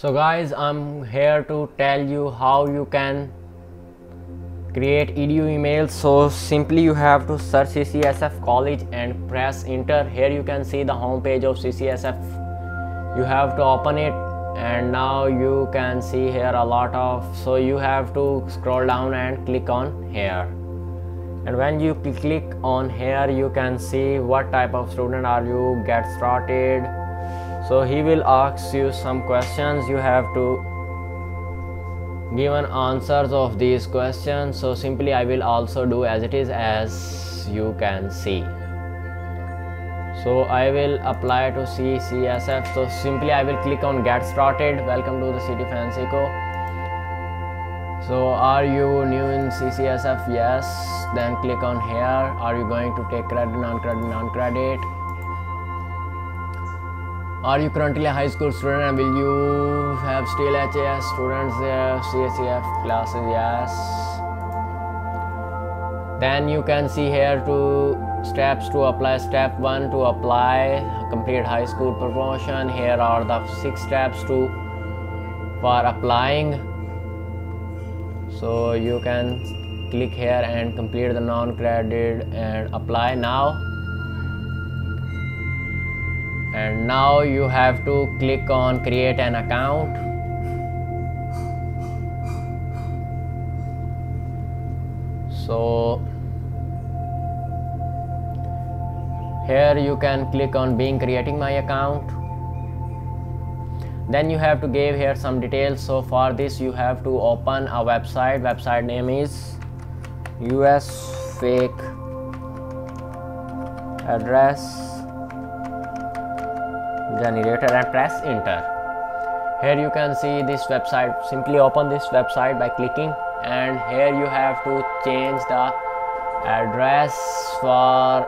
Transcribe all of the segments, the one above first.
so guys i'm here to tell you how you can create edu emails. So simply you have to search ccsf college and press enter. Here you can see the home page of ccsf you have to open it and now you can see here a lot of so you have to scroll down and click on here. And when you click on here you can see what type of student are you get started so he will ask you some questions. You have to given answers of these questions. So simply i will also do as it is as you can see. So i will apply to ccsf so simply i will click on get started. Welcome to the city fancyco so are you new in ccsf yes. Then click on here. Are you going to take credit non-credit non-credit are you currently a high school student and will you have still HAS students there, CCSF classes? Yes. Then you can see here two steps to apply. Step 1 to apply complete high school promotion. Here are the six steps to for applying. So you can click here and complete the non-credit and apply now and now you have to click on create an account. So here you can click on being creating my account. Then you have to give here some details. So for this you have to open a website. Website name is us fake address generator and press enter. Here you can see this website. Simply open this website by clicking and here you have to change the address for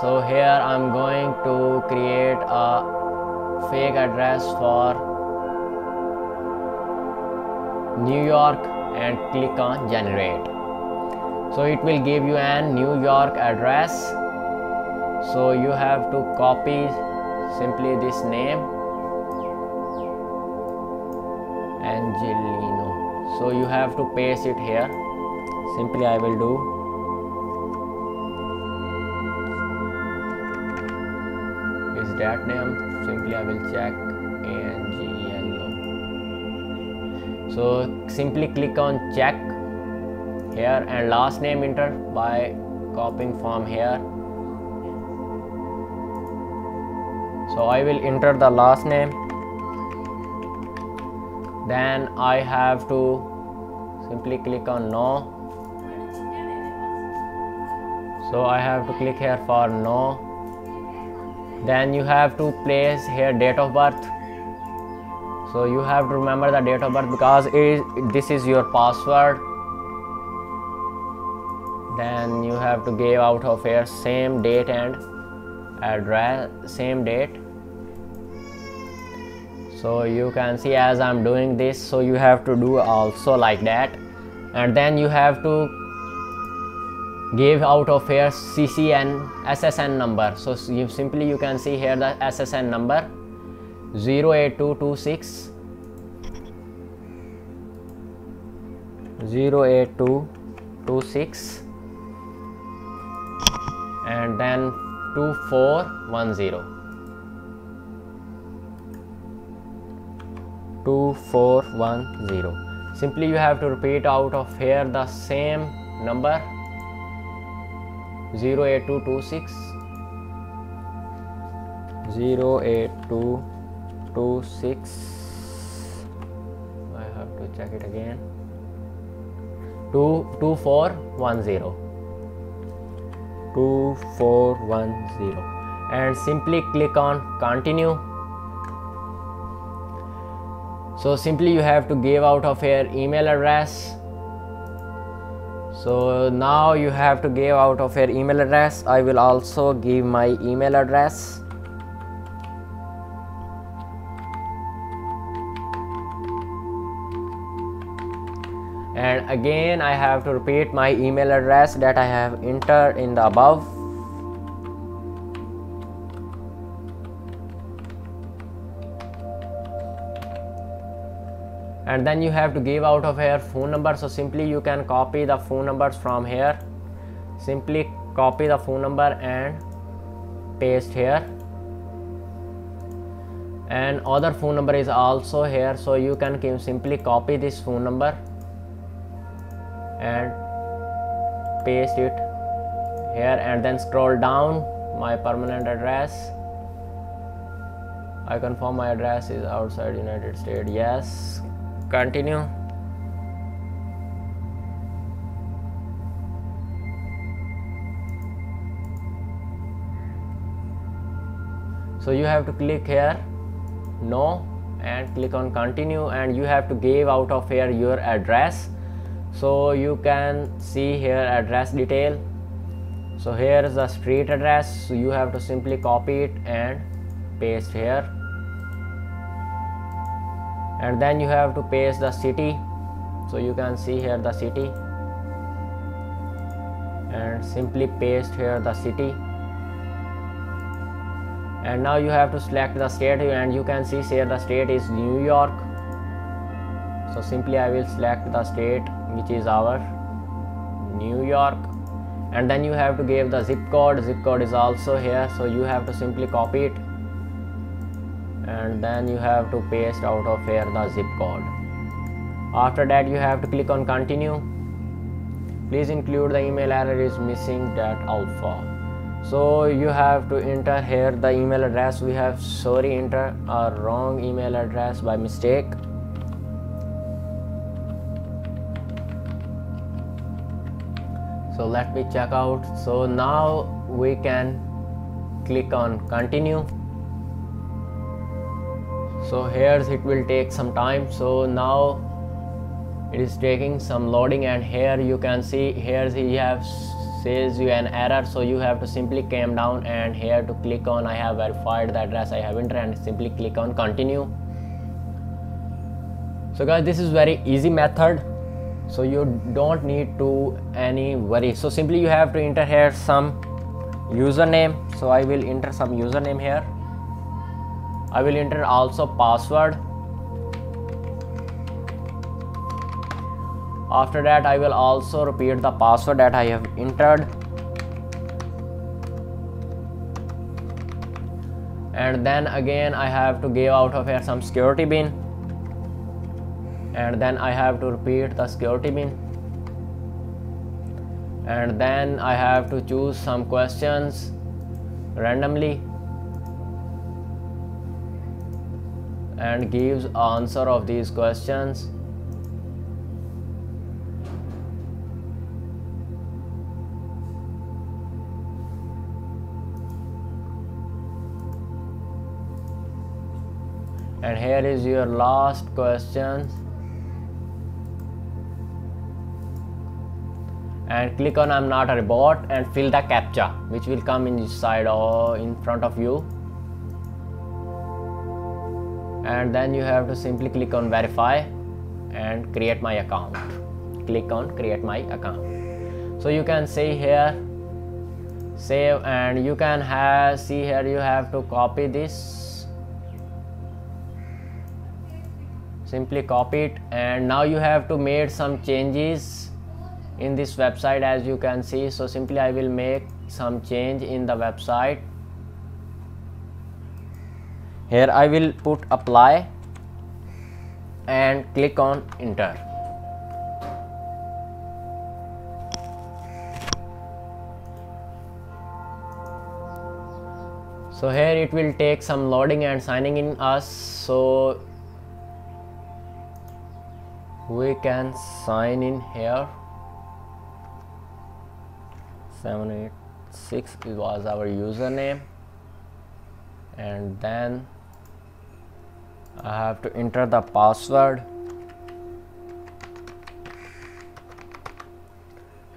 so here I'm going to create a fake address for New York and click on generate. So it will give you an New York address. So you have to copy simply this name Angelino. So you have to paste it here. Simply I will do. Is that name? Simply I will check. Angelino. So simply click on check here and last name enter by copying from here so I will enter the last name. Then I have to simply click on no. So I have to click here for no. Then you have to place here date of birth. So you have to remember the date of birth because is, this is your password. Then you have to give out of here same date and address same date so you can see as I'm doing this so you have to do also like that. And then you have to give out of here CCN SSN number. So you simply you can see here the SSN number 08226 08226 and then 2410 2410 simply you have to repeat out of here the same number 08226 08226 I have to check it again. 2410 2410 and simply click on continue so simply you have to give out of your email address. So now you have to give out of your email address. I will also give my email address. And again I have to repeat my email address that I have entered in the above and then you have to give out of here phone number. So simply you can copy the phone numbers from here. Simply copy the phone number and paste here. And other phone number is also here. So you can simply copy this phone number and paste it here and then scroll down. My permanent address. I confirm my address is outside United States. Yes continue. So you have to click here no and click on continue and you have to give out of here your address. So you can see here address detail. So here is the street address. So you have to simply copy it and paste here and then you have to paste the city. So you can see here the city. And simply paste here the city. And now you have to select the state. And you can see here the state is New York. So simply I will select the state which is our New York. And then you have to give the zip code. Zip code is also here. So you have to simply copy it and then you have to paste out of here the zip code. After that you have to click on continue. Please include the email error is missing that alpha. So you have to enter here the email address. We have sorry enter a wrong email address by mistake. So let me check out. So now we can click on continue so here it will take some time. So now it is taking some loading and here you can see here he have says you an error. So you have to simply come down and here to click on. I have verified the address. I have entered and simply click on continue. So guys this is very easy method. So you don't need to any worry. So simply you have to enter here some username. So I will enter some username here I will enter also password. After that I will also repeat the password that I have entered. And then again I have to give out of here some security pin. And then I have to repeat the security pin. And then I have to choose some questions randomly and gives answer of these questions. And here is your last question. And click on I'm not a robot and fill the captcha which will come inside or in front of you and then you have to simply click on verify and create my account. Click on create my account. So you can see here save and you can have see here you have to copy this. Simply copy it and now you have to make some changes in this website as you can see. So simply I will make some change in the website here I will put apply and click on enter. So here it will take some loading and signing in us. So we can sign in here. 786 it was our username. And then I have to enter the password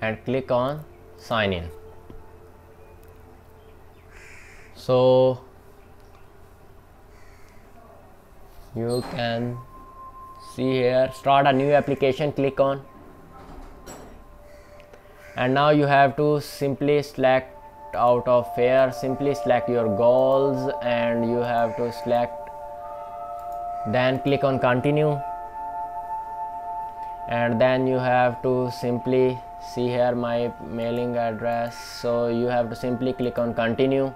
and click on sign in. So you can see here start a new application click on. And now you have to simply select out of here simply select your goals and you have to select then click on continue. And then you have to simply see here my mailing address. So you have to simply click on continue.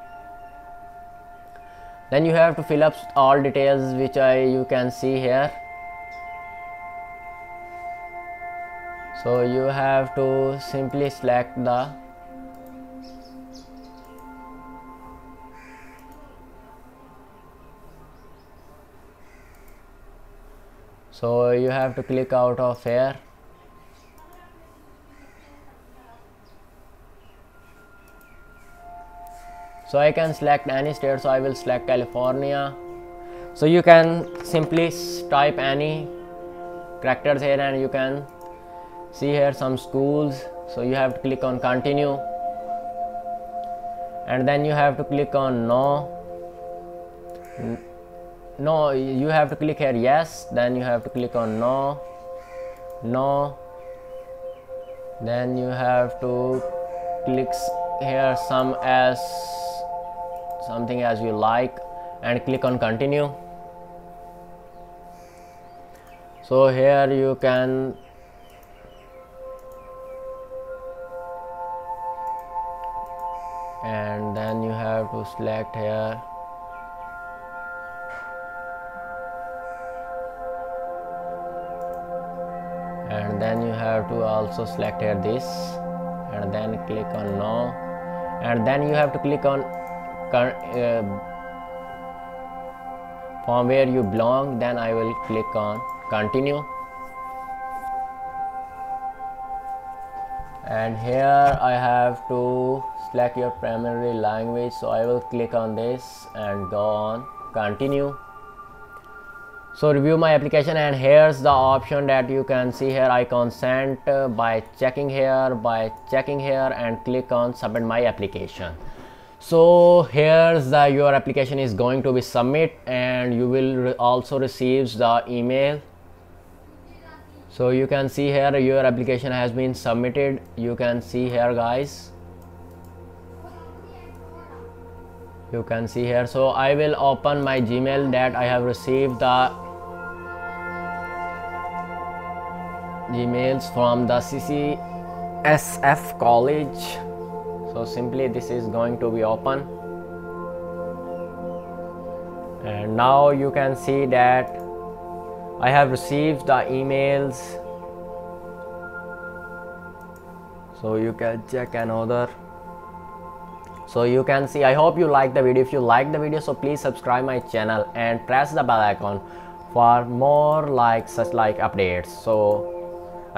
Then you have to fill up all details which I you can see here. So you have to simply select the so you have to click out of here. So I can select any state. So I will select California. So you can simply type any characters here and you can see here some schools. So you have to click on continue. And then you have to click on no no you have to click here yes then you have to click on no no then you have to click here some as something as you like and click on continue. So here you can and then you have to select here then you have to also select here this and then click on no and then you have to click on uh, from where you belong then I will click on continue. And here I have to select your primary language so I will click on this and go on continue so review my application and here's the option that you can see here. I consent uh, by checking here by checking here and click on submit my application. So here's the your application is going to be submit and you will re also receive the email. So you can see here your application has been submitted. You can see here guys. You can see here. So i will open my gmail that i have received the emails from the ccsf college. So simply this is going to be open. And now you can see that I have received the emails. So you can check another. So you can see I hope you like the video. If you like the video so please subscribe my channel and press the bell icon for more like such like updates. So